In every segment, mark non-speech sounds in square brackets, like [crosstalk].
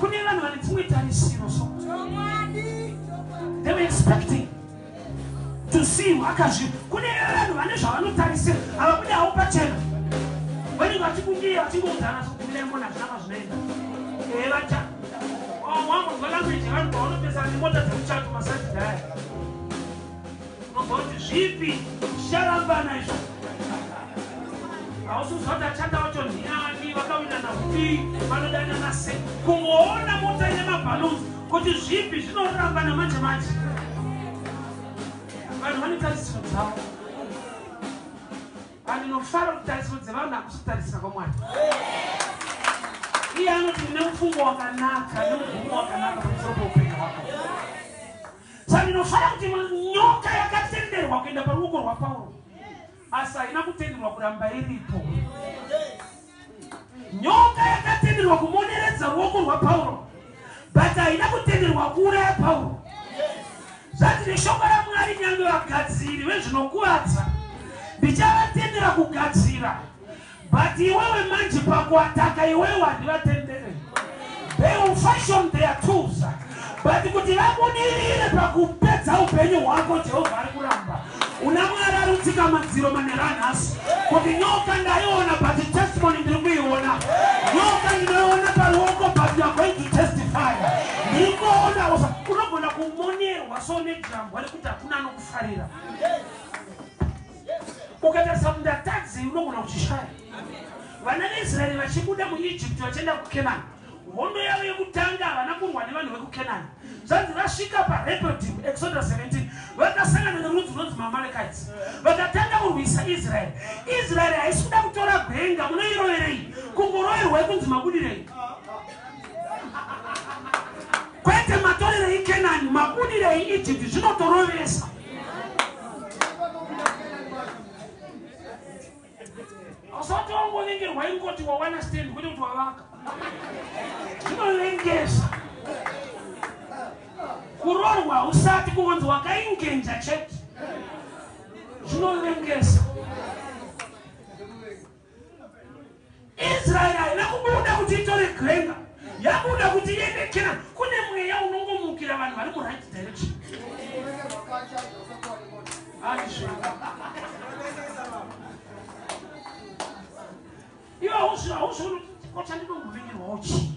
kune vanhu vane dzimwe tarisiro so they were expecting to see vakazvi kune vanhu vane zvavanotarisira havakudi havo pachena vanenge zvinoenda. Language? Nemota dzemuchato unobva kuti zvipi? Zvicharambana izvo hausuzwa kuti achanda wacho ndiani vakawinana kuti vanodanana se. Kungoona mota ine mabhalons kuti zvipi zvinorambana manje manje. Vanhu vane tarisiro dzavo andinofara kuti tarisiro dzevanhu hakusitarisira kwamwari. Iye anoti ndine mufungo wakanaka nemugumo wakanaka pamusoro peupenyu hwako. Saka ndinofara kuti nyoka yakatenderwa kuenda paruoko rwapauro asi haina kutenderwa kuramba iripo. Nyoka yakatenderwa kumoneredza ruoko rwapauro but haina kutenderwa kuuraya pauro zvati neshoko ramwari nyange vagadziri vezvinokuvadza ndichavatendera kugadzira. But iwewe manje pakuataka iwewe handivatendere they will fashion their tools but kuti vabudirire pakupedza upenyu hwako jehovha ari kuramba una mwari arutsika madziro maneranhasi kuti nyoka ndaiona but testimony ndiri kuiona nyoka ndinoiona paruoko but youare going to testify. Ndiri kuona unogona kumonerwa so nejambo rekuti hakuna anokufarira. Ukatarisa mundatadzi unogona kuchishaya. Vana veisraeri vachibuda muijipti vachienda kukenani. Hondo yavo yekutanga havana kurwa nevanhu vekukenani. Zvanzi vasvika parepodim exodus 17 vakasangana nerudzi runonzi mamalekits vakatanga kurwisa israeri. Israeri haisi kuda kutora gwenga munoiroverei kungoroverwai kunzi mabudirei. Kwete matorerei kenani mabudirei ijipti zvinotorovesa. Usati wangovengerwa ingoti wawana stand kwete kuti wavaka. Zvinovengesa kurorwa usati kungonzi wakaingenja chete. Zvinovengesa israeri haina kubuda kuti itore grenga. Yabuda kuti iende kena. Kune mweya unongomukira vanhu vari muright direction. Iwe hauzvioni kochandinokuvengerwawo chii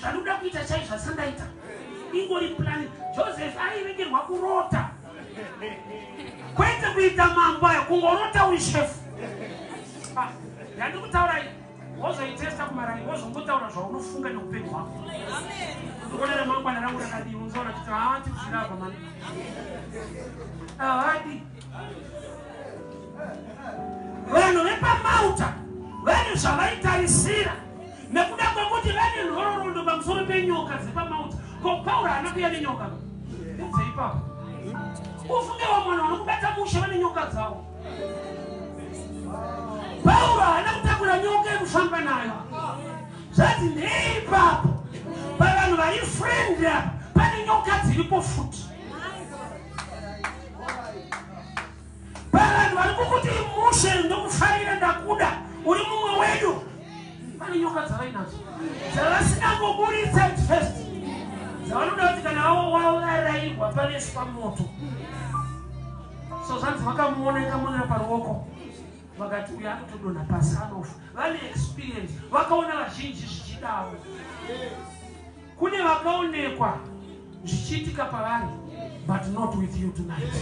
zvandoda kuita chai zvasandaita ingori plani joseph airegerwa kurota. Kwete kuita mambo aya kungorota uri shefu yandikutaurai wozoitesta kumarai wozongotaura zvaunofunga neupenyu hwako. Ndikuona ramangwana rangu rakadii unzoona kuti haati kuzvirava mani. Havadi vanhu vepamauta vane zvavaitarisira nekuda kwekuti vane nhororondo pamusoro penyoka dzepamauta ko pauro haana kuya nenyoka. Nedzeipapo ufungewa mwana vanokubata mushe vane nyoka dzavo pauro haana kutakura nyoka yekufamba nayo. Zvati ndeipapo pavanhu vari friend apa pane nyoka dziripo futi. Pavanhu vari kukuti mushe ndokufarira ndakuda uri mumwe wedu pane nyoka dzavainadzo. Dzavasinangoburitsa at first dzavanoda kuti kana waurayirwa paneswa moto so zvanzi vakamuona ikamonera paruoko. Vakati uyo anotodonha pasi anofa. Vane experience. Vakaona vazhinji zvichidavo kune vakaonekwa zvichiitika pavari but not with you tonight.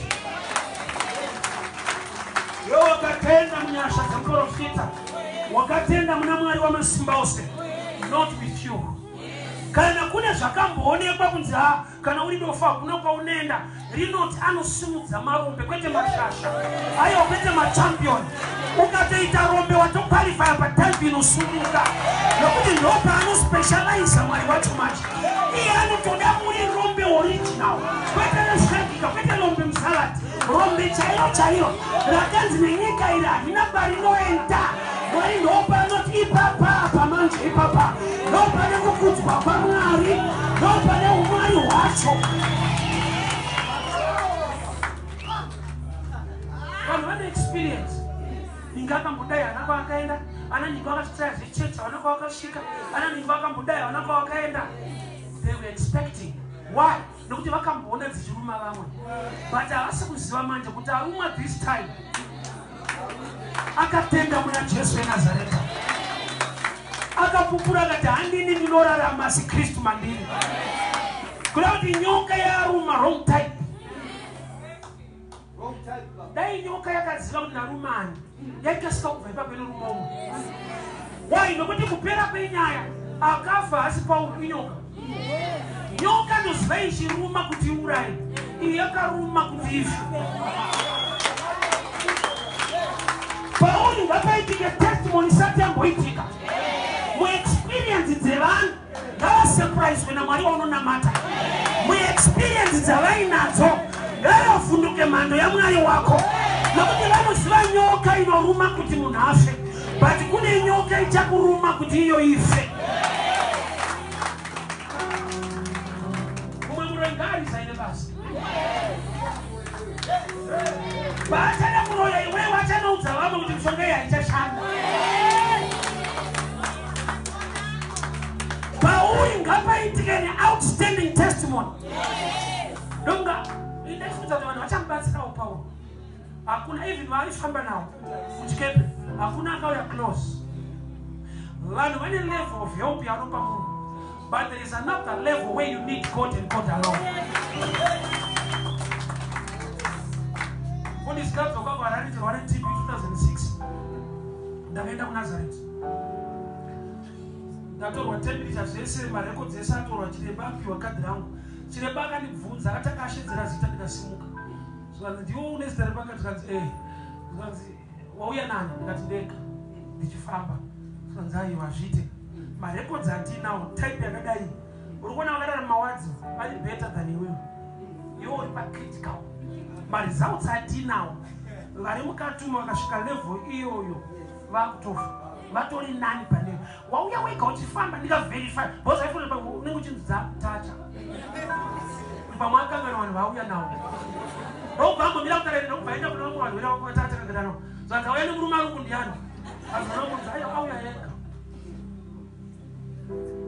Iwe wakatenda munyasha dzemuprofita wakatenda muna mwari wamasimba ose not with you kana kune zvakamboonekwa kunzi ha kana uri dofa hakuna kwaunoenda. Rinoti anosimudza marombe kwete mashasha. Aiwa kwete machampion. Ukatoita rombe watokwalifya pataipi inosunduka nokuti ndo paanospecializa mwari wacho macho iye anotoda muri rombe original. Kwete resvagika kwete rombe muzalati rombe chaiyo chaiyo rakanzi nenyika iri harina kwarinoenda mwari ndopanoti ipapa pamanje ipapa. Ndopane kukudzwa kwamwari ndopane umwari hwacho. Vanhu vane experience. Inga akambodai hana kwaakaenda ana nyika vakatitaya zvechechi havana kwavakasvika ana nyika vakambodai havana kwavakaenda they were expecting. Why? Nekuti vakamboona dzichiruma vamwe. But havasi kuziva manje kuti arumwa this time. Akatenda muna jesu wenazareta akapupura akati handini ndinorarama sikristu mandiri. Kuda kuti nyoka yaruma wrong type. Dai nyoka yakaziva kuti narumani yaikasika kubva ipapo inorumaumwe wai nokuti kupera kwenyaya akafa asi pauro inyoka nyoka ndoziva ichiruma kuti iurayi iyi yakaruma kuti ife pauri ngapaitike testimoni isati yamboitika muexperiensi dzevanhu. Ngavasurpriswe namwari waunonamata muexperiensi dzavainadzo. Ngavavhunduke mhando yamwari wako. Nokuti vanoziva nyoka inoruma kuti munhu afe but kune nyoka ichakuruma kuti iyo ife. Umwe muroyi ngaarisaine basi vaachada ngapaitike neoutstanding testimony. Donga indaifudza kuti vanhu vachamubatsirawo pauro hakuna even vaifamba nawo kuchikepe hakuna akauya close. Vanhu vane level of help yanopa munhu but there is another level where you need god and god alone. Kundisikadzo kwako hararitirwa netp 2006 ndakaenda kunazareti ndatorwa temperature zvese marekodzi ese atorwa chireba apiwa kadhi rangu. Chireba akandibvunza akati akashedzera zita ndikasimuka zvikanzi ndiwo une zita rebaka tikanzi e zvikanzi wauya nani? Ndikati ndega ndichifamba. Zvikanzi aiwa zviite marekodzi andinawo type yakadai. Uri kuona vakarara mawadzi vari better than iwewe. Iwo uri pacritical. Maresults atinawo vari mukatuma vakasvika level iyoyo vakutofa vatori nani panewe wauya wega uchifamba ndikaverify bcause aifonaa unenge uchinzidza tacha pamwe akangana vanhu vauya navo. Ndokubvambomira kutarari ndokubvaenda kuna vamwe vanhu veda vatatakangana navo. Zvanzi auya nemurume ari kundiyano azvanakunzi ai auya yega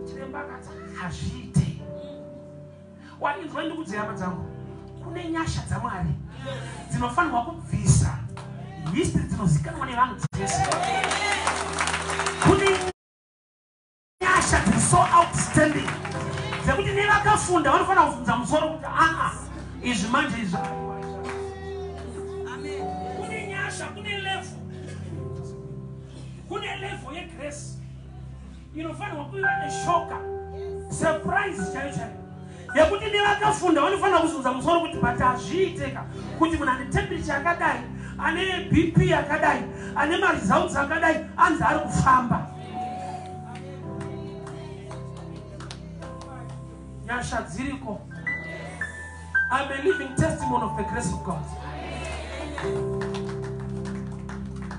chiremba akati hazviite. Wainzwa ndikudziya hama dzangu? Kune nyasha dzamwari dzinofanirwa kubvisa. History dzinozikanwa nevanhu dzese kune nyasha dziri so outstanding. Dzekuti nevakafunda vanofanira kuvhunza musoro kuti aa izvi manje izvi kune nyasha kune level. Kune level yegrace inofanirwa kuiva neshoka. Surprise chaiyo chaiyo yekuti nevakafunda vanofanira kuzunza musoro kuti but hazviiteka kuti munhu ane temperature yakadai ane bp yakadai ane maresults akadai anzi ari kufamba. Nyasha dziriko? I'm a living testimony of the grace of God.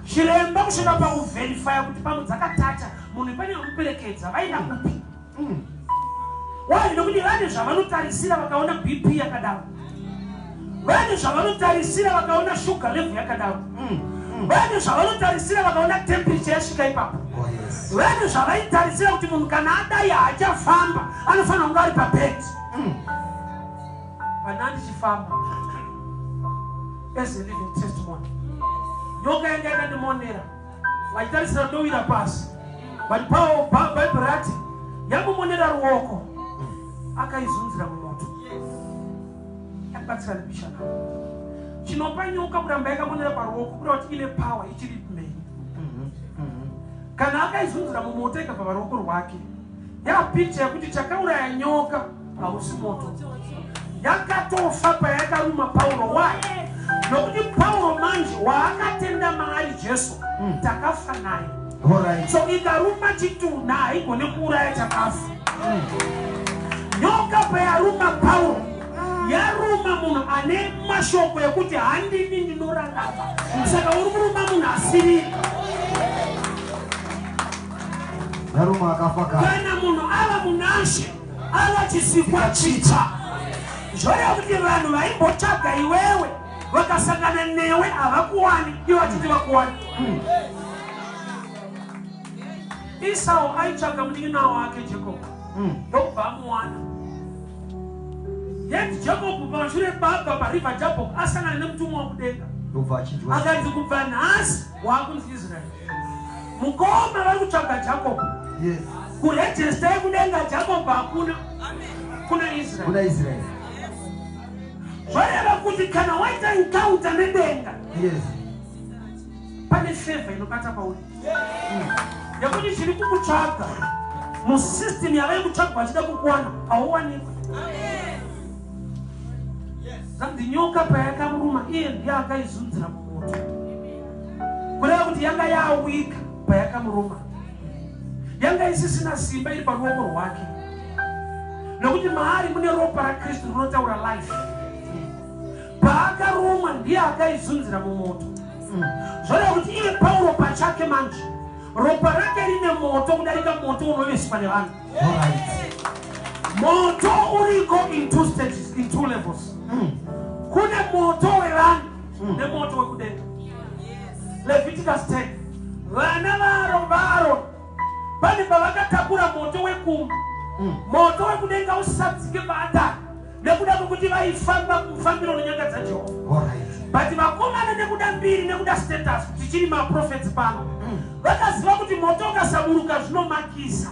chiremba kusvika pakuvherifya kuti pamwe dzakatacha munhu pane vamuperekedza vaida kupi? Wai nekuti vane zvavanotarisira vakaona bp yakadaro vane zvavanotarisira vakaona shuga level yakadaro. Vane zvavanotarisira vakaona temperature yasvika ipapo. Vane zvavaitarisira kuti munhu kana adai haachafamba anofanira kunge ari pabhedi vana ndichifamba as a living testimony. Nyoka yanga yakandimonera. Vachitarisira ndowira pasi. But pao bhaibheri rati yamumonera ruoko. Akaizunzira mumoto yabatsira nepisha navo chinopa nyoka kuramba yakamonera paruoko kureva kuti ine pawa ichiri mberi kana akaizunzira mumoto ikabva paruoko rwake yapicha yekuti chakauraya nyoka hausi moto. Yakatofa payakaruma pauro wai nokuti pauro manje waakatenda maari jesu takafa naye. So ikaruma chitunha haigone kuuraya chakafa. Nyoka payaruma pauro yaruma munhu ane mashoko ekuti handini ndinorarama. Saka uri kuruma munhu asiriri yaruma akafa kana munhu ava munashe ava chisikwa chitsva. Zvoreva kuti vanhu vaimbotsvaga iwewe vakasangana newe havakuwani ivo vachiti vakuwani. Esau aitsvaga munin'ina wake jacob Mm. ndokubva amuwana yet jacob pamashure pabva pariva jacob asangana nemutumwa achinzwa akati kubva nhasi waakunzi israeri. Mukoma vari kutsvaga jacob. Yes. Kurejista yekudenga jacob hakuna. Kuna israeri. Zvareva kuti kana waita enkaunta nedenga yes. pane fevha inobata pauri. Yekuti chiri kukutsvaga. Musystem yavai kutsvagwa vachida kukuwana hauwanikwe zanzi nyoka payakamuruma iye ndiye akaizunzira mumoto. Kureva kuti yanga yawika payakamuruma yanga isisina simba iri paruoko rwake. Nokuti maari mune ropa rakristu rinotaura life. Paakarumwa ndiye akaizunzira mumoto. Zvoreva kuti iye pauro pachake manje ropa rake rine moto kudarika moto unoviswa nevanhu. Moto uriko in two stages in two levels. Mm. Kune moto wevanhu. Mm. nemoto wekudenga. Leviticus 10 vana varo varo. Pane pavakatakura moto wekumba. Mm. moto wekudenga usadzike paatari. Nekuda kwekuti vaifamba mufambiro unonyangadza jehovha alright but vakomana nekuda mbiri nekuda status kuti chiri maprofeti pano. Vakaziva kuti moto ukasaburuka zvinomakisa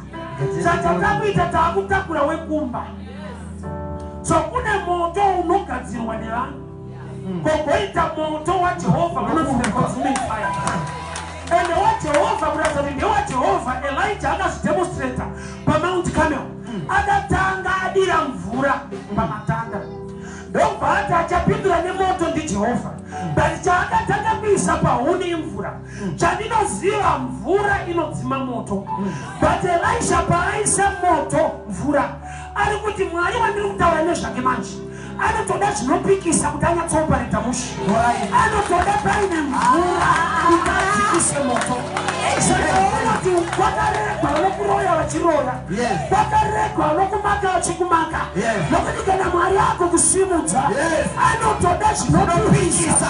saka takuita taakutakura wekumba. kune moto unogadzirwa nevanhu. Kogoita moto wajehovha ende wajehovha kuratidza kuti ndewajehovha elija akazvidemonstrata pamount camel adatanga adira mvura pamatanda ndobva ati achapindura nemoto ndijehovha but chaakatanga kuisa pahuni imvura chandinoziva mvura inodzima moto. But elisha paaisa moto mvura ari kuti mwari wandiri kutaura nezvake manje anotoda zvinopikisa kuti anyatsopareta mushi anotoda paine mvura kuti adzikise moto. Saka unoti kwakaregwa vanokuroya vachiroya kwakaregwa vanokumaka vachikumaka. Nokuti kana mwari ako kusimudza anotoda zvinopikisa.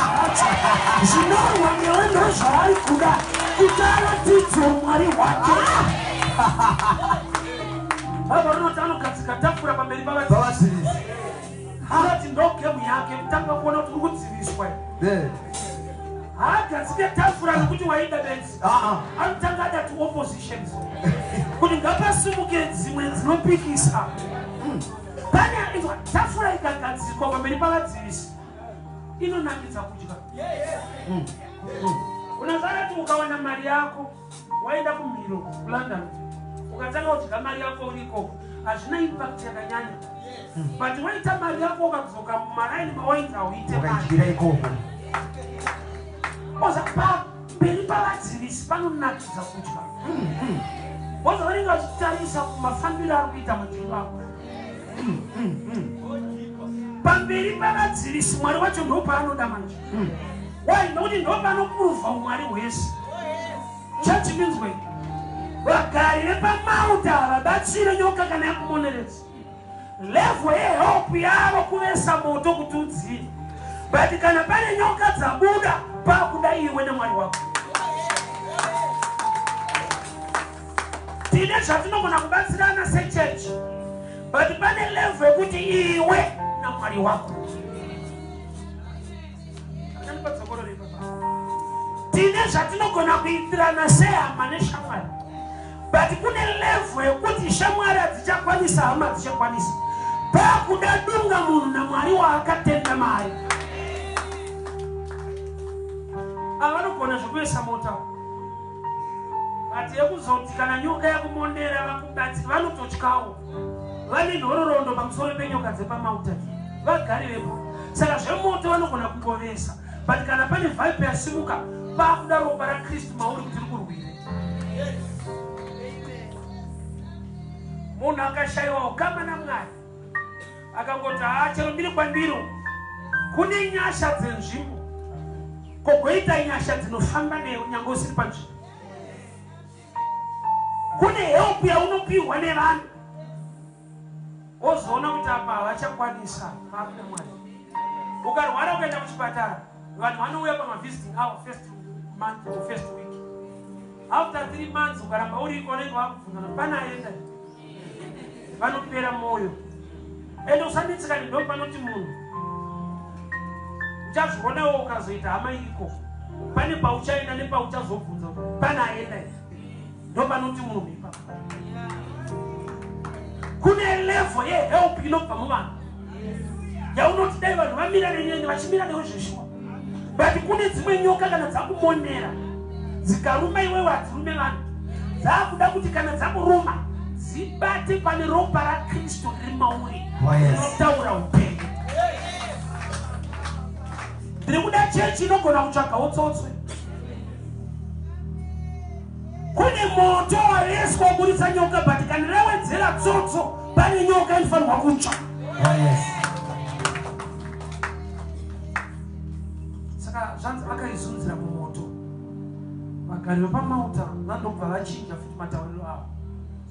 Zvinorwa newe ndozvaari kuda kuti aratidzo mwari wake. [laughs] Baba rinoti anogadzika tafura pamberi pavadzivisi vavadzivisi anoti ndogemu yake kutanga kuona kuti uri kudziviswa. Haagadzike tafura nekuti waida benzi. Ah, ah. anotanga adati oppositions. Kuti ngapasimuke dzimwe dzinopikisa. Pane izwa tafura ikagadzikwa pamberi pavadzivisi inonakidza kudya. Unazarati ukawana mari yako waenda kumhiro kulondon. Ukatanga kudya mari yako uriko hazvina impact yakanyanya. But waita mari yako ukadzoka mumaraini mawainzi hauite mari ukadyira ikoko. Oza pamberi pavadzivisi panonakidza kudya. Oza vanenge vachitarisa kumafambiro ari kuita madzimba ako pamberi pavadzivisi mwari wacho ndo paanoda manje. Wai nokuti ndo panopruvha umwari hwese. Chachi minzwe vagari vepamauta havabatsire nyoka kana yakumoneredza levho yehelp yavo kuvesa moto kuti udzire. But kana pane nyoka dzabuda pakuda iwe nemwari wako. Tine zvatinogona kubatsirana sechechi but pane levho yekuti iwe namwari wako. Tine zvatinogona kuitirana sehama neshamwari but kune levho yekuti shamwari hadzichakwanisa hama hadzichakwanisa. Pakuda dunga munhu namwari waakatenda mari. Ava vanogona zvekuisa mota. Ati yekuzoti kana nyoka yakumondera vakubatsiri vanototyawo. Vane nhororondo pamusoro penyoka dzepamautani vagari vepo. Saka zvemoto vanogona kungovesa but kana pane vhaipi yasimuka pakuda ropa rakristu mauri kuti rikurwire munhu akashayiwa ukama namwari. Akangoti haa chero ndiri kwandiro kune nyasha dzenzvimbo. Kogoita nyasha dzinofamba newe nyange usiri panzvimbo. Kune help yaunopiwa nevanhu. Wozoona kuti apa havachakwanisa vakuda mwari ukarwara ukaenda kuchipatara vanhu vanouya pamavisiting hour first month or first week. After three months ukaramba uriko vanenge vakubvunzana panaenda vanopera mwoyo ende usanetsekani ndo panoti munhu uchazvionawo ukazoita hama iriko? Pane pauchaenda nepauchazobvunza panaenda ndo panoti munhu ipapo. Kune levo yehelp inobva muvanhu. Yaunoti dai vanhu vamira nenyenge vachimira newe zveshuwa but kune dzimwe nyoka kana dzakumonera dzikaruma iwewe hadzirume vanhu. Dzakuda kuti kana dzakuruma dzibate pane ropa rakristu riri mauri Oh, rinotaura upenyu. Ndiri kuda chechi inogona kutsvagawo tsotswe kune moto wareswa kuburitsa nyoka but kana rawedzera tsotso pane nyoka inofanirwa kutsva. Oh, saka zvanzi akaizunzira mumoto. Vagari vepamauta vandobva vachinja futi matauriro avo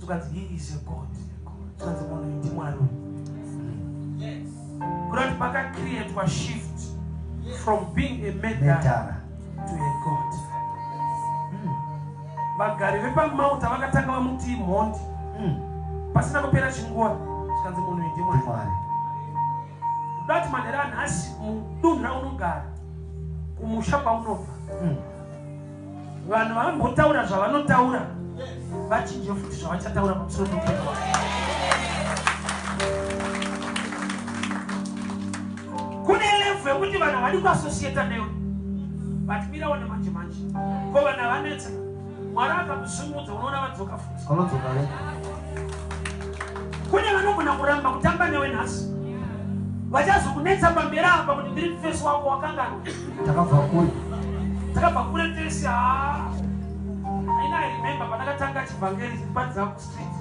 sokanzi he is a god. Sokanzi munhu ndi mwari kuda kuti pakacreatwa shift from being a medar to a god. Vagari vepamauta vakatanga vamuti mhondi. Mm. pasina kupera chinguva sokanzi munhu ndi mwari kuda kuti manhero anhasi mudunhu raunogara kumusha kwaunobva. Mm. vanhu vambotaura zvavanotaura vachinje futi zvavachataura pamusoro peupenyu hwavo kune levu yekuti vanhu havadi kuasosieta newe vatimirawo nemanje manje ko vanhu havanetsa? Mwari akakusumudza unoona vadzoka futi? Ve. kune vanogona kuramba kutamba newe nhasi. Vachazokunetsa pamberi apa kuti ndiri mufesi wako wakangana Takabva kuri. takabva kure tese ha aina remembe pandakatanga chivhangeri chipadza kustreet.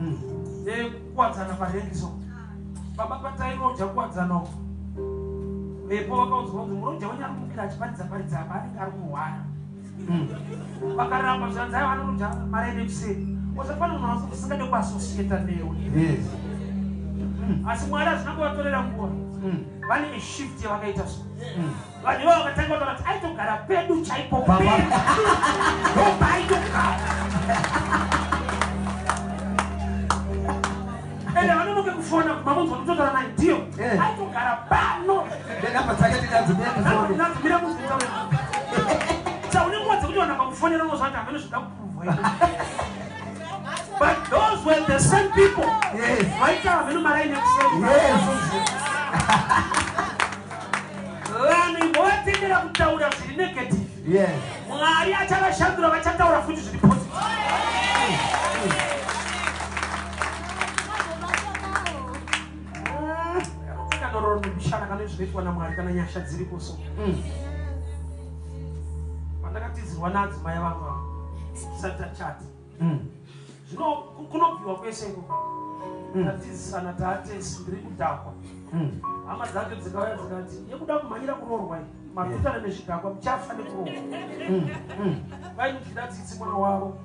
Mm. nekuwadzana parengi so. Baba patairoja kuwadzana uko vepo vakaudzwa kunzi muroja wenyu ari kumukira achiparidza paridza apa anenge ari muhwana. Mm. vakaramba zvanzi aiwa anorodya mari osapana munhu wasi usingade kuasosieta newe asi mwari hazvina kuvatorera nguva. Vane eshift yavakaita so. Mm. vanhu ivavo vakatanga kuta kuti aitogara pedu chaipo ndopa [laughs] aitogara ende vanonoke kufona mabunzwa kutotora naye ndiyo. Eh. aitogara pano. Nenhamba dzake tinadzo mune nakumira kuzvitaura sa une nguva dzekuti vanhu vakakufonera unozva kuti havene zvida kuprovha [laughs] but those were the same people. Vaita havene maraine Yes. Vanhu ingovatendera kutaura zviri negative mwari achavashandura vachataura futi zviri positive kanororo nemishana kana zvinoitwa namwari kana nyasha dziripo so Mm. pandakatizirwa naadzimai vangu ava tisati tachati Mm. zvino kunobviwa kwese ikoko Mm. tatizisana taatesi ndiri kudhakwa Mm. Hama dzake dzikauya dzikati yekuda kumhanyira kuroorwa iyi maputana nezvidhakwa muchafa nekuroorwa. Mm. vainudira tsitsi mwana wavo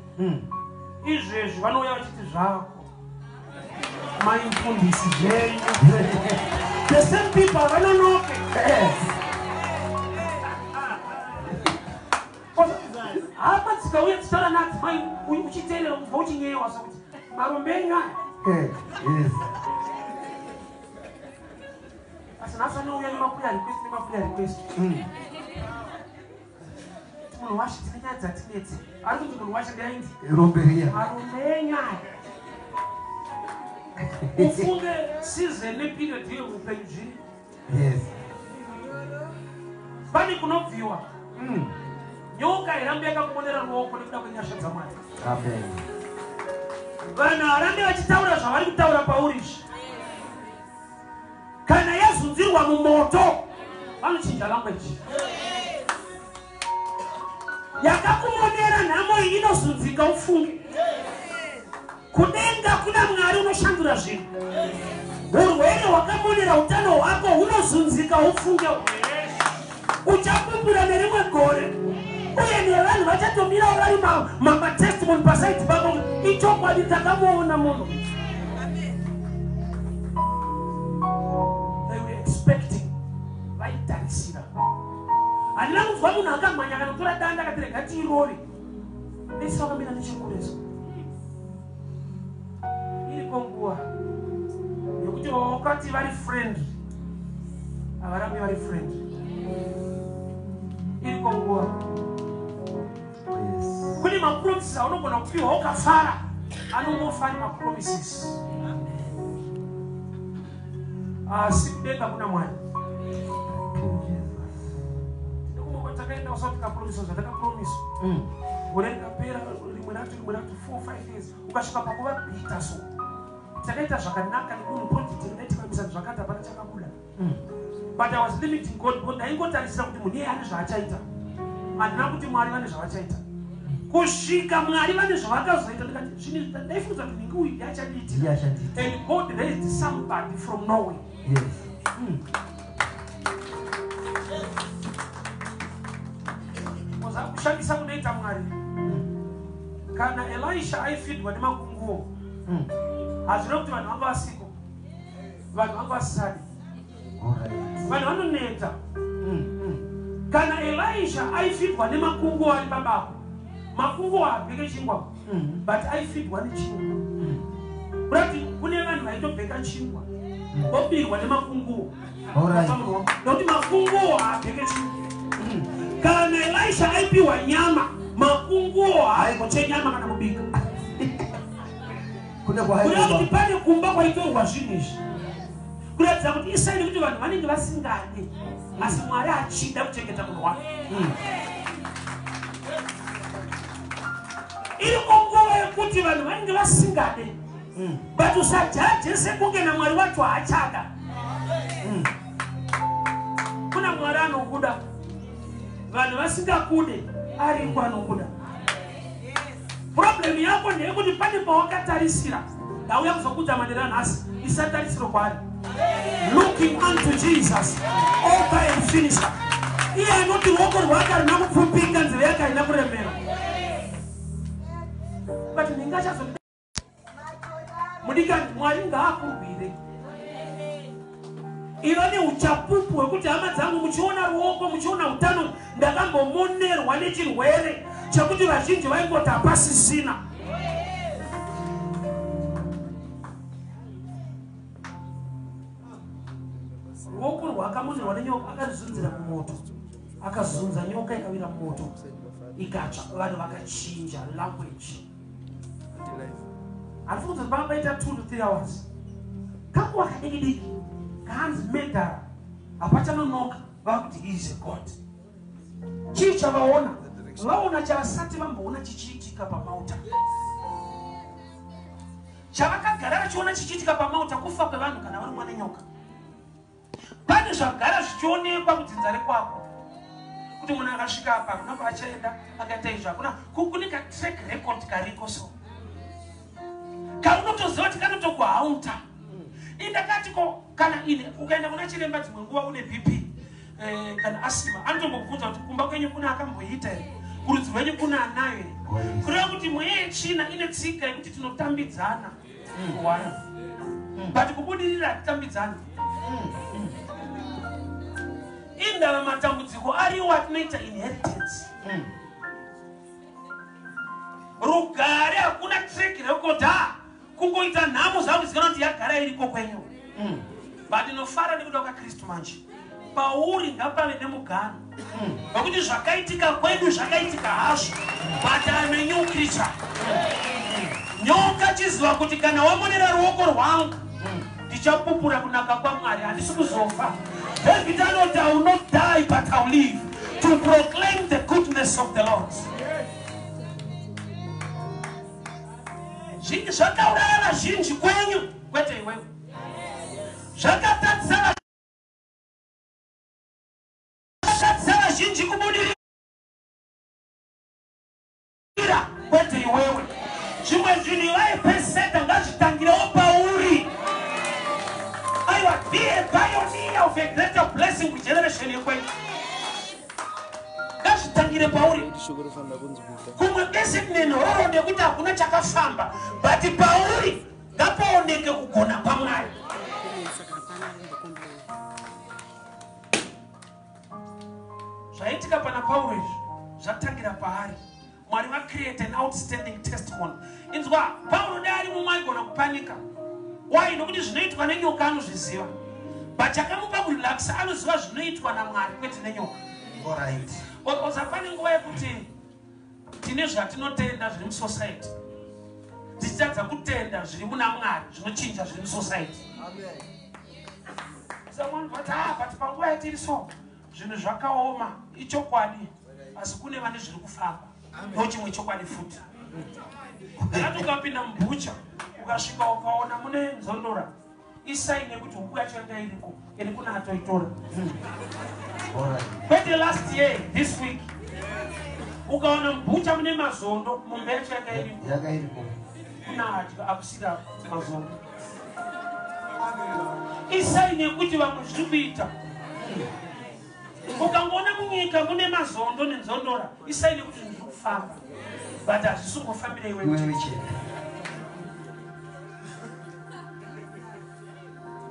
izvezvi vanouya vachiti zvako. Maimfundisi zvenyu. The same people havanonoke hama dzikauya dzitaura nadzimai uchiteerera ubva uchinyewa. Sokuti marombe enyu nhasi anouya nemapuya request nemapuya request. Mm. munhu washe tine nyaya dzatinetse ari kuti munhu washe ndiainzi Romberia. marombe enyu aya [laughs] ufunge season neperiod yeupenyu zviri Yes. pane kunobviwa. Mm. nyoka irambe yakakumonera ruoko nekuda kwenyasha dzamwari. Vanhu harambe vachitaura zvavari kutaura pauri izvi kana yazunzirwa mumoto vanochinja language yakakumonera nhamo iyi inozunzika ufunge. Kudenga kuna mwari unoshandura zvinhu. Urwere hwakamonera utano hwako hunozunzika ufunge. Uchakumbura nerimwe gore. Uye nevanhu vachatomirawo vari ma- ma- matestimony pasaiti pako. Ichokwadi takamuona munhu handina kunzwa munhu akamhanya kana kutora danda akatirega tiirori vese vakamira nechekureso iriko nguva? Yekuti wakati vari friend. Havarambi vari friend. Iriko nguva? Kune mapromises aunogona kupiwa ukafara. Anongofa ari mapromises asi kudenga kuna mwari nekumwe takaenda usati kapromisa zvatakapromisa Mm. gore rikapera rimwe racho rimwe racho 4 years ukasvika pakuva bhita so takaita zvakanaka nemunhu project rinaitivamisani zvakati hapana chakabuda Mm. but i was limiting god god ndaingotarisira kuti munhu iye ane zvaachaita handina kuti mwari vane zvavachaita kusvika mwari vane zvavakazoita ndikati zvini ndaifunza kuti ningi uyu achandiita. and god raised somebody from norway Yes. Mm. Kana elisha aifidwa nemakunguo Mm. hazvina kuti vanhu vanga vasiko. Vanhu vanga vasisadi. Vanhu vanoneta Mm. Mm. kana elisha aifidwa nemakunguo ari pabako makunguo haabheke chingwa. But aifidwa nechingwa kurati kune vanhu vaitobheka chingwa. Vobirwa nemakunguo nokuti makunguo haabheke chingwa. Kana elisha aipiwa nyama makunguo haaigoche nyama kana kubika. Kureva kuti pane kumba kwaitorwa zvinhu izvi. Kuratidza kuti isaini kuti vanhu vanenge vasingade asi mwari achida kuchengeta munhu wake. Mm. iriko nguva yekuti vanhu vanenge vasingade Mm. but usajaje sekunge namwari wacho haachada Mm. kuna mwari anokuda. Vanhu vasingakude ariko anokuda problemu yako ndeyekuti pane pawakatarisira ndauya kuzokudza madera nhasi isatarisiro kwaari looking unto jesus author and finisher. Iye anoti ruoko rwake harina kupfupika nzeve yake harina kuremera but ndingachazo mudikani mwari ngaakurwire iva neuchapupu hwekuti hama dzangu muchiona ruoko muchiona utano ndakambomonerwa nechirwere chekuti vazhinji vaingoti hapasisina ruoko rwakamonerwa nenyoka akarizunzira mumoto. Akazunza nyoka ikawira mumoto. Ikatsva vanhu vakachinja language. Handifuni kuti panga paita 2 to 3 hours. Kanguva kahanzi medhara hapachanonoka vakuti he is god. Chii chavaona? Vaona chavasati vamboona chichiitika pamauta. Chavakagara vachiona chichiitika pamauta kufa kwevanhu kana varumwa nenyoka pane zvagara zvichionekwa kudzinza rekwako. Kuti munhu akasvika apa hakuna kwaachaenda akaita izvo hakuna. Kune katrack record kariko so. Kaunotoziva kuti kanotokuhaunta indakatiko kana ine ukaenda kuna chiremba dzimwe nguva une bp eh, kana asima anotombokubvunza kuti kumba kwenyu kuna akamboita here? Kurudzi rwenyu kuna anayo here? Kureva kuti mweya yechina ine tsika yekuti tinotambidzana. Kuwana but kubudirira hatitambidzani indava matambudziko ariwo atinoita inheritance? Mm. rugare hakuna track record ha kungoita nhamo zakuzikanwa kuti yagara iriko kwenyu. Mm. but inofara nekuda kwakristu manje. Pauri ngapave nemugano. Nokuti zvakaitika kwedu zvakaitika hazvo. But am a new creature. Nyoka chiziva kuti kana wamonera ruoko rwangu ndichapupura kunaka kwamwari. Handisi kuzofa. David anoti i will not die but i will live to proclaim the goodness of the lord zvakauraya vazhinji kwenyu kwete iwewe zvakatadzisa vazhinji kubudirira kwete iwewe zvimwe zvinhu ivaipeseta ngazvitangirewo pauri aiwa be a pioneer of a greater blessing kugeneration yekwenyu ngazvitangire pauri. Shoko rofanira kunzwika kumwe bese nenhororo nekuti hakuna chakafamba but pauri ngapaoneke kugona kwamwari. Zvaitika pana pauro izvi zvatangira paari. Mwari vake create an outstanding testimony. Inzwa pauro dai ari mumwe aigona kupanika wai nokuti zvinoitwa nenyoka anozviziva. But chakamupa kurelaxa anoziva zvinoitwa namwari kwete nenyoka. All right. usafane nguva yekuti tine zvatinotenda zviri musociety tichitadza kutenda zviri muna mwari zvinochinja zviri musociety samwani vati a but panguva yatiri so zvinhu zvakaoma ichokwadi. Asi kune vane zviri kufamba. Ndo chimwe chokwadi futi. Akati ukapinda mubhucha ukasvika ukaona mune nzondora isaine kuti huku yacho yanga iriko iri kunatoitora Kwete last year this week ukaona mubhucha mune mazondo mumba yacho yanga iriko Yanga iripo. kunadya akusira mazondo isaini yekuti vamwe zviri kuita ukangoona munyika mune mazondo nenzondora isaini yekuti zviri kufamba but hazvisi kungofambira iwe Iwe chete. wichena.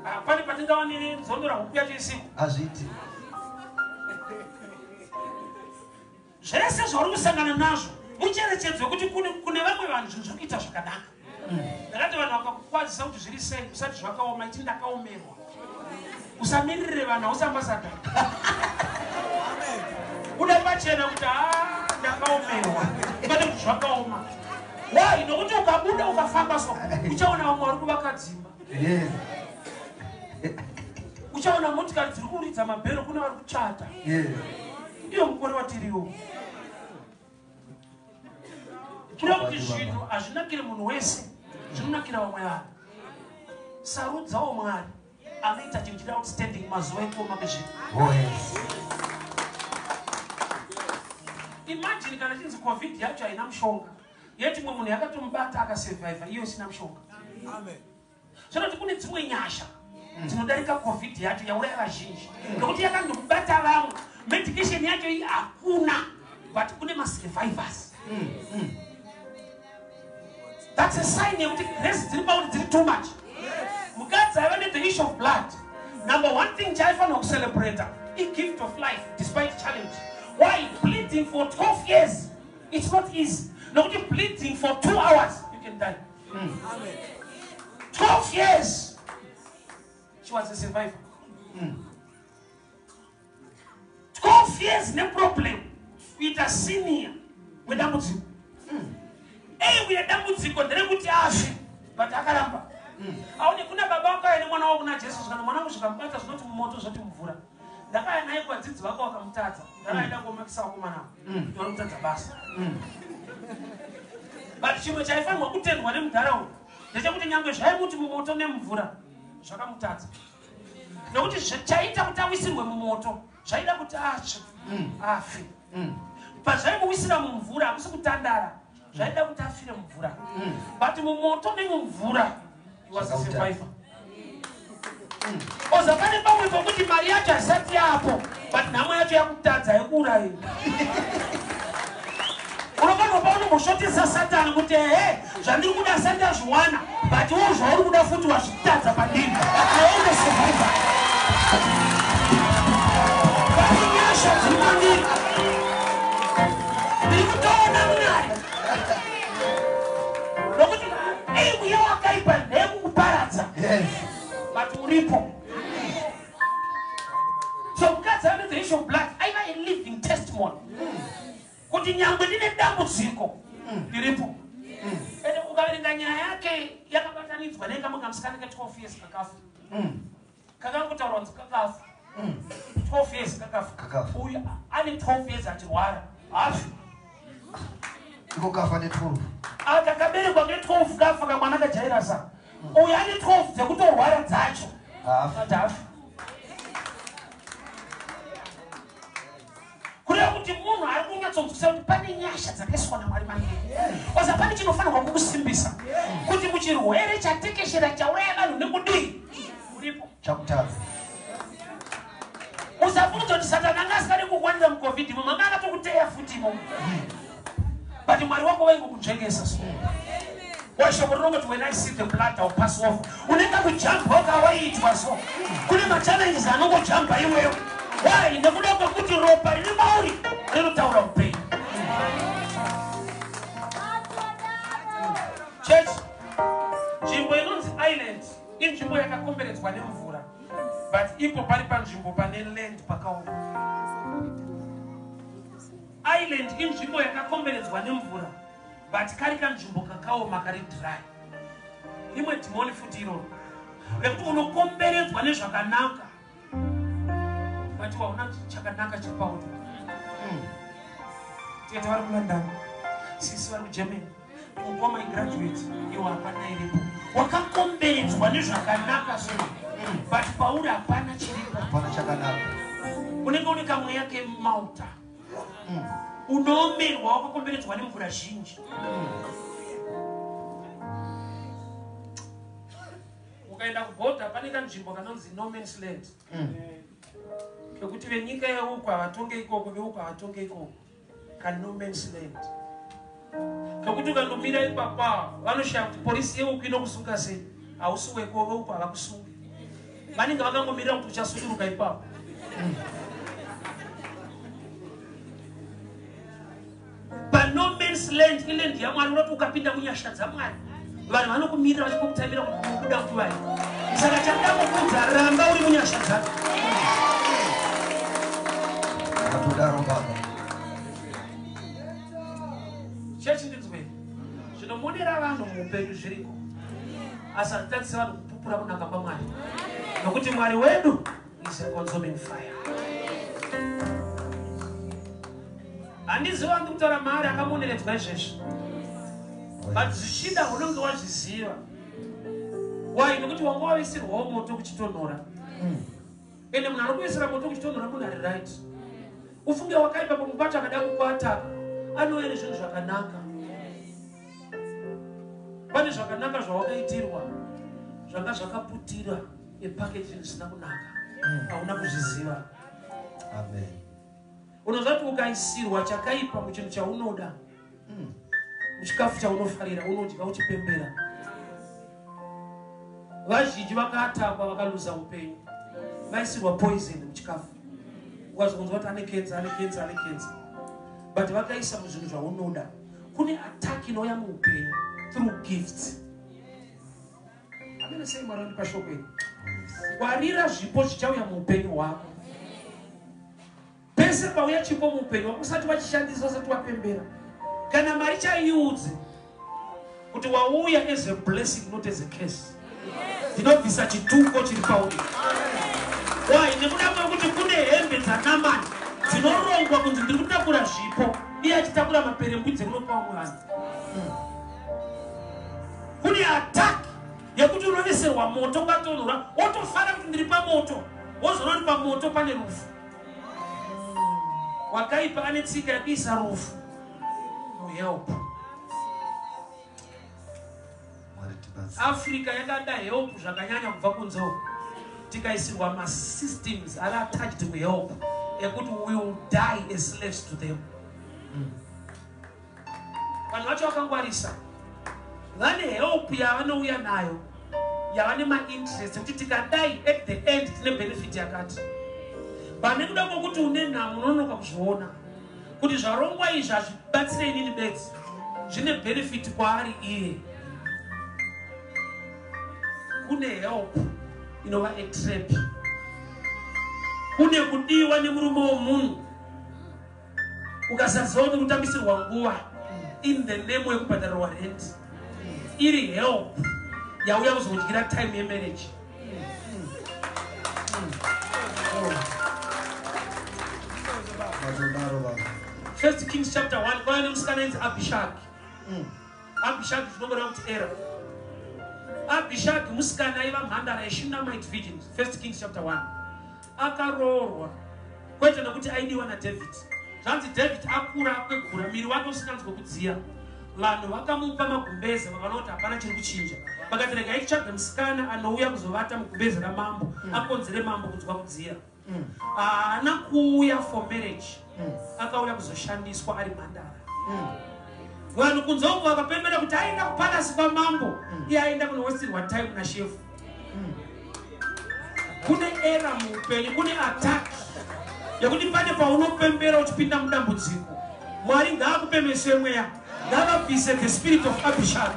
Ah, pane patingawanire nzondora huku yacho isiku Hazviti. Zvese zvauri kusangana nazvo mucherechedzo wekuti kune vamwe vanhu zvinhu zviri kuita zvakanaka. Ndakati vanhu vakakukwazisa kuti zviri sei usati zvakaoma iti ndakaomerwa usamiririre vanhu hausambasada uda pachena kuti ha ndakaomerwa kwete kuti zvakaoma. Wai nokuti ukabuda ukafamba so uchaona vamwe vari kuvaka dzimba Yes. uchaona motikari dziri kuridza mabhero kune vari kuchata Yes. iyo mukore watiriwo. Kuda kuti zvinhu hazvinakire munhu wese zvinonakira vamwe vanhu. Sarudzawo mwari anoita chinhu chiri outstanding mazuva ekuoma kwezvinhu Oh yes. imagine kana chinzi covid yacho haina mushonga yeti mwe munhu yakatomubata akasurvivha iyo isina mushonga. Zvinoti kune dzimwe nyasha dzinodarika covid yacho yauraya vazhinji. Nokuti yakandokubata vamwe medication yacho iyi hakuna but kune masurvivors that's a sign yekuti grace dziri pauri dziri too much. Mukadzi aiva nethe issue of blood. Number one thing chaifanira kucelebrata igift of life despite challenge. Why? Bleeding for 12 years. It's not easy. Nokuti bleeding for two hours you can die. 12 years. She was a survivor 12 years neproblem kuita senior. Wedambudziko eiuya dambudziko. Nderekuti afe but akaramba. Aone kuna baba wako aine mwana wako kuna jesu kana mwana wangu zvikamubata zvinoti mumoto zvoti mvura. Ndakaya naye kuvadzidzi vako vakamutadza. Ndakaenda kuomakisa vakomana avo vari kutadza basa but chimwe chaifanirwa kutendwa nemunharaunda ndechekuti nyange zvaimuti mumoto nemvura zvakamutadza. Nokuti zve- chaita kuti awisirwe mumoto zvaida kuti atsve. Afe. Pazvaimuwisira mumvura hakusi kutandara. Zvaida kuti afire mumvura. But mumoto nemumvura was a Zvakautadza. survivor. Oza pane pamwe pokuti mari yacho hasati yapo but nhamo yacho yakutadza yekuurayi [laughs] unofanirwa paunombosvotesa satani kuti ehe zvandiri kuda asati azviwana but wo zvauri kuda futi wazvitadza pandiri aunosurvivha mandiri ndiri kutoona mwari nokuti eiuya wakaipa ndeyekukuparadza but uripo so mukadzi the issue of blood aiva a living testimony kuti nyangwe ndine dambudziko ndiripo ende ukaverenga nyaya yake yakabatanidzwa nekamwe kamusikana ke12 years kakafa kakangotaura kunzi kakafa 12 years kakafa. Uyu ane 12 years achirwara hafi. Iko kafa ne-12. akakaberekwa nge12 kafa kamwana kajairasa uyu ane 12 dzekutorwara dzacho. Hafi. ati hafi. Kureva kuti munhu ari kunyatsonzwisa kuti pane nyasha dzakaiswa namwari mandiri oza pane chinofanirwa kukusimbisa kuti muchirwere chatekeshera chauraya vanhu nekudii uripo. Chakutadza usafunge kuti satani anga asikadi kukwanira mucovid imo manga akatokuteya futi imo. But mwari wako waingokudzvengesa so washoko rinongoti when i see the blood iw pass off. Unenge kujamba wakawaitwa so kune machallenges anongojamba iwewe wai nekuda kwekuti ropa rine mauri rinotaura upenyu. Chechi nzvimbo inonzi island inzvimbo yakakomberedzwa nemvura but ipo pari panzvimbo pane land pakaoma. Island inzvimbo yakakomberedzwa nemvura but kari kanzvimbo kakaoma kari dry. Rimwe dhimoni futi iroro rekuti unokomberedzwa nezvakanaka but wauna chakanaka chepauta tete vari kulondon sisi vari kugermany upo mygraduate iwo hapana iripo wakakomberedzwa nezvakanaka so but pauri hapana chiripo Hapana chakanaka. unenge une kamweya kemauta unomerwa wakakomberedzwa nemvura zhinji. Ukaenda kubhodha pane kanzvimbo kanonzi nomans land. Kekuti venyika yeuku havatonge ikoko veuku havatonge ikoko. Kanomans land. Kekuti ukandomira ipapa vanoshaya kuti polisi yeuku inokusunga sei? Hausi weko veuku havakusungi vanenge vakangomirira kuti uchasunduruka ipapo. Panomans land iland yamwari unoti ukapinda munyasha dzamwari vanhu vanokumirira vachikukutamira kuti unokuda kuvai saka chandakukudza ramba uri munyasha dzake Hatudaro baba. chechi ndinzwei zvinomonera vanhu muupenyu zviriko? Asi hatitadzisa vanhu kupupura kunaka kwamwari nokuti mwari wedu is a consuming fire. Handiziva ndi kutaura mari akamoneredzwa izvezvi but zvichida unenge wazviziva wai nokuti wanga wavisirwawo moto kuchitonhora. Ende munhu ari kuisira moto kuchitonhora munhu ari right. Ufunge wakaipa pamubata akada kukwata anoere zvinhu zvakanaka. Pane zvakanaka zvawakaitirwa zvanga zvakaputira epakejini zvisina kunaka. Hauna kuzviziva. Amen. unozvati ukaisirwa chakaipa muchinhu chaunoda. Muchikafu chaunofarira unodya uchipembera. Vazhinji vakatakwa vakaluza upenyu. Vaisirwa poison muchikafu. Ukazokunzwa kuti ane kenza ane kenza ane kenza but vakaisa muzvinhu zvaunoda. Kune ataki inouya muupenyu through gifts. Amene sei mwari vandipa shoko iri warira zvipo zvichauya muupenyu hwako. Pese pauya chipo muupenyu hwako usati wachishandisa usati wapembera. Kana mari chaiudze kuti wauya as a blessing not as a case ndinobvisa chituko chiri pauri. Wai nekuda kwekuti kune hembe dzanamani dzinorongwa kunzi ndiri kutakura zvipo. Iye achitakura maperembudzi ekunopa vamwe vanhu kune ataki yekuti unoveserwa moto ukatonhora wotofara kuti ndiri pamoto wozoona kuti pamoto pane rufu. Wakaipa ane tsika yekuisa rufu. Tibatsire. africa yakada help zvakanyanya kubva kunze uko tikaisirwa masystems ari attached muhelp ekuti we will die as slaves to them. Vanhu vacho vakangwarisa vane help yavanouya nayo yavane mainterest ekuti tikadai at the end tine benefit yakati. Pane kuda kwokuti une nhamo unonoka kuzviona kuti zvarongwa izvi hazvibatsire inini bedzi zvine benefit kwaari iye. Kune help inova atrap kune kudiwa nemurume womunhu ukasaziva kuti kutambisirwa nguva in the name yekubhadharirwa rent iri help yauya kuzodyira time yemarriage. First kings chapter 1 kwaya nemusikana inzi abhishagi. Abhishagi zvinongoreva kuti era. Abhishagi musikana aiva mhandara yeshunamite virgin first kings chapter 1 akaroorwa kwete nekuti aidiwa nadavid zvanzi david akura akwegura miri wake usinganzwe kudziya vanhu vakamupa magumbeze vakaona kuti hapana chiri kuchinja. Vakati regai titsvage musikana anouya kuzovata mugumbeze ramambo akonzere mambo kunzwa kudziya. Haana kuuya for marriage akauya kuzoshandiswa ari mhandara. Vanhu kunze uko vakapembera kuti aenda kupalasi kwamambo. Iye aenda kunowestirwa time nashefu kune era muupenyu kune ataki yekuti pane paunopembera uchipinda mudambudziko mwari ngaakupemese mweya ngavabvise the spirit of abishag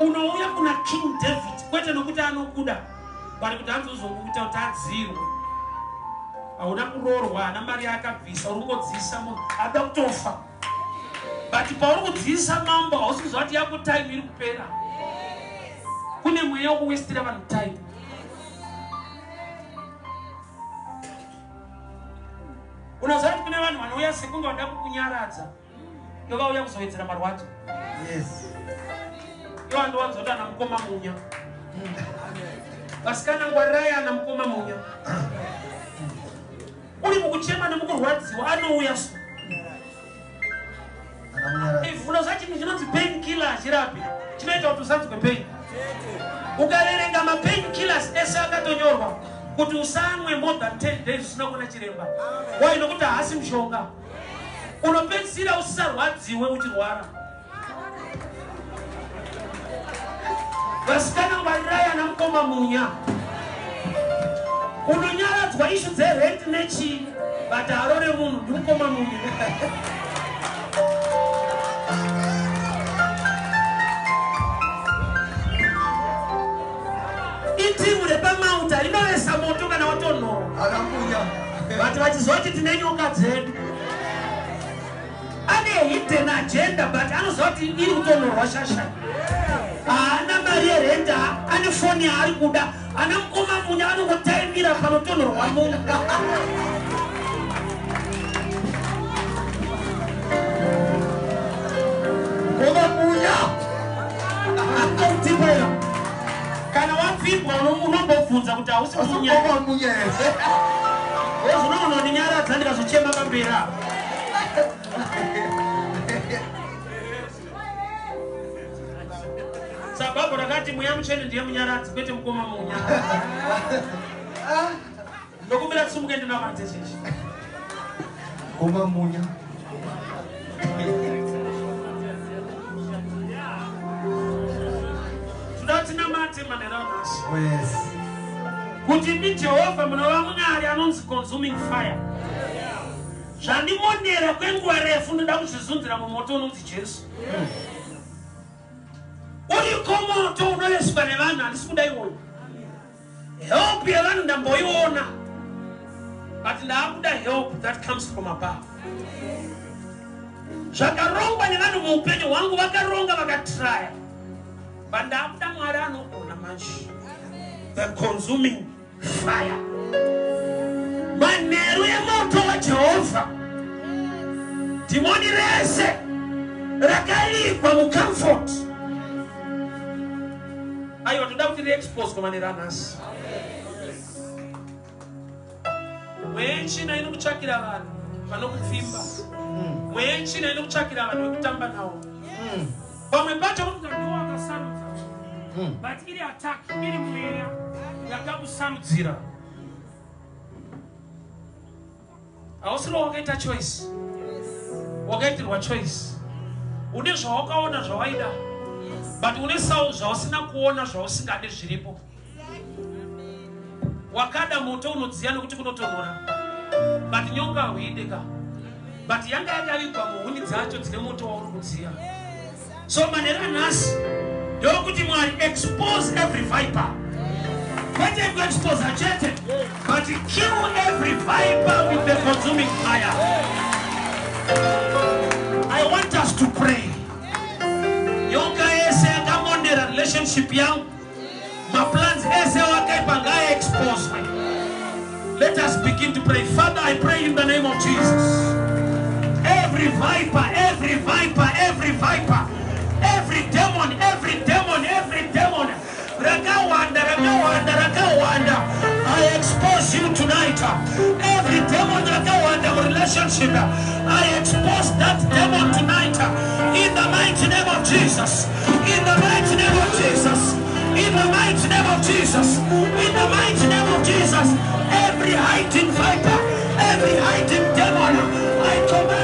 unouya kuna king david kwete nokuti anokuda. Bari kuti anzozongokuita kuti adzirwe. Hauna kuroorwa hana mari yakabvisa uri kungodziisa munhu ada kutofa but pauri kudziisa mambo hausi kuziva kuti yako time iri kupera. Kune mweya wokuwestira vanhu time vanouya sekunge vada kukunyaradza yovauya kuzowedzera marwadzo. Iwo andiwanza kuti ana mukoma munya. Vasikana ngwarirai ana mukoma munya. Uri mukuchema nemukurwadziwa anouya so. Anamunyara. If unoziva chinhu chinonzi pain killer hachirapi chinoita kuti usanzwe pain. Ukaverenga mapain killers ese akatonyorwa kuti usamwe more than 10 days usina kuona chiremba. Wai nokuti haasi mushonga unopedzisira usisarwadziwe uchirwara. Vasikana ngwarirai ana mukoma munya. Unonyaradzwa ishu dzerent nechii but haro remunhu ndimukoma munya. [laughs] Itimu repamauta kana Anamunya. vati vachiziva kuti tine nyoka dzedu ane hidden agenda but anoziva kuti iri kutonhorwa shasha haana mari yerenda ane foni yaari kuda ana mukoma munya anongotaimira panotonhorwa munhu Anamunya. akutipoera kana wapfigwa uno- unombobvunza kuti hausi munya Anamunya. zvino unondinyaradza ndikazochema pamberi apa sabhabhu rakati mweya muchene ndiye munyaradzi kwete mukoma munya ndokumbira tsumuke ndinamate cheche Anamunya. toda tinamate manheranhasi Oh yes. Kuti ndijehovha munova mwari anonzi consuming fire. Zvandimonera kwenguva refu ndoda kuzvizunzira mumoto unonzi jesu. Uriko moto unoveswa nevanhu handisi kuda iwoyo help yevanhu ndamboiona. But ndaakuda help that comes from above. Zvakarongwa nevanhu muupenyu hwangu vakaronga vakatraya. But ndaakuda mwari anogona manje. The consuming fire. Manheru emoto wajehovha dhimoni rese. Rakaligwa mucomfort aiwa toda kuti riexposwe manheru anhasi mweya yechina inokutsvakira vanhu vanokupfimba mweya yechina inokutsvakira vanhu vekutamba navo pamwe pacho unokandiwo akasarudza but iri attack iri mweya yakakusarudzira hausiro wakaita choice? Wakaitirwa choice. Une zvawakaona zvawaida but une sau zvausina kuona zvausingade zviripo. Wakada moto unodziya nekuti kunotonhora but nyonga hauideka. But yanga yakavigwa muhuni dzacho dzine moto wauri kudziya. So manhero anhasi ndokuti mwari expose every viper kwete kuexpose chete. But kill every viper with the consuming fire. I want us to pray. Nyoka yese yakamondera relationship yangu maplans ese wakaipa ngaexposwe let us begin to pray. Father i pray in the name of jesus. Every viper, every viper, every viper, Every demon, that go into Rakawanda relationship. I expose that demon tonight. In the mighty name of Jesus. In the mighty name of Jesus. In the mighty name of Jesus. In the mighty name of Jesus. Every hiding viper, every hiding demon, I command